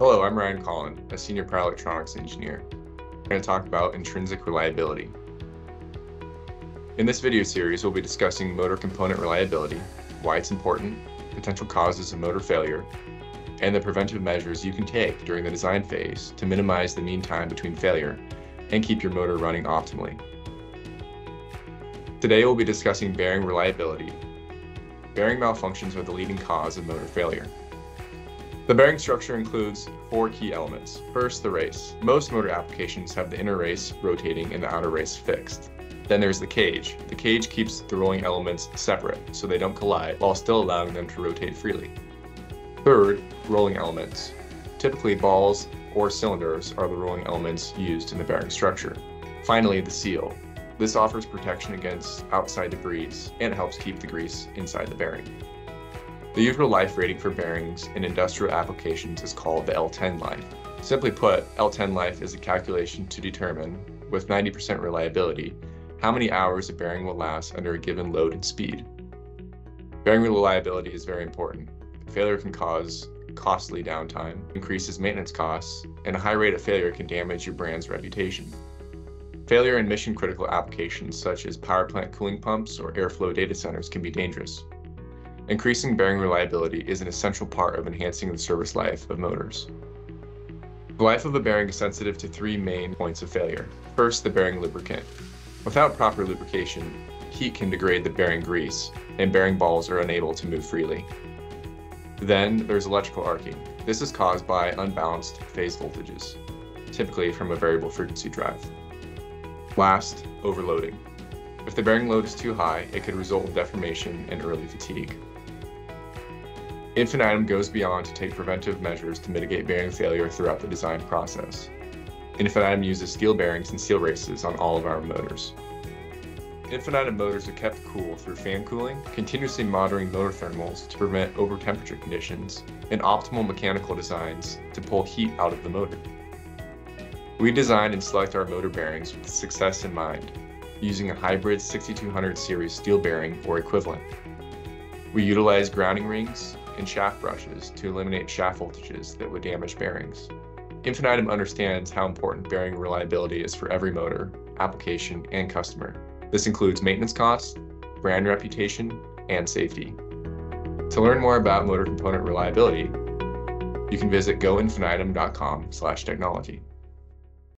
Hello, I'm Ryan Collin, a senior power electronics engineer. I'm going to talk about intrinsic reliability. In this video series, we'll be discussing motor component reliability, why it's important, potential causes of motor failure, and the preventive measures you can take during the design phase to minimize the mean time between failure and keep your motor running optimally. Today we'll be discussing bearing reliability. Bearing malfunctions are the leading cause of motor failure. The bearing structure includes four key elements. First, the race. Most motor applications have the inner race rotating and the outer race fixed. Then there's the cage. The cage keeps the rolling elements separate so they don't collide while still allowing them to rotate freely. Third, rolling elements. Typically balls or cylinders are the rolling elements used in the bearing structure. Finally, the seal. This offers protection against outside debris and helps keep the grease inside the bearing. The usual life rating for bearings in industrial applications is called the L10 life. Simply put, L10 life is a calculation to determine, with 90% reliability, how many hours a bearing will last under a given load and speed. Bearing reliability is very important. Failure can cause costly downtime, increases maintenance costs, and a high rate of failure can damage your brand's reputation. Failure in mission critical applications such as power plant cooling pumps or airflow data centers can be dangerous. Increasing bearing reliability is an essential part of enhancing the service life of motors. The life of a bearing is sensitive to three main points of failure. First, the bearing lubricant. Without proper lubrication, heat can degrade the bearing grease, and bearing balls are unable to move freely. Then there's electrical arcing. This is caused by unbalanced phase voltages, typically from a variable frequency drive. Last, overloading. If the bearing load is too high, it could result in deformation and early fatigue. Infinitum goes beyond to take preventive measures to mitigate bearing failure throughout the design process. Infinitum uses steel bearings and steel races on all of our motors. Infinitum motors are kept cool through fan cooling, continuously monitoring motor thermals to prevent over temperature conditions, and optimal mechanical designs to pull heat out of the motor. We design and select our motor bearings with success in mind, using a hybrid 6200 series steel bearing or equivalent. We utilize grounding rings, and shaft brushes to eliminate shaft voltages that would damage bearings. Infinitum understands how important bearing reliability is for every motor, application, and customer. This includes maintenance costs, brand reputation, and safety. To learn more about motor component reliability, you can visit goinfinitum.com/technology.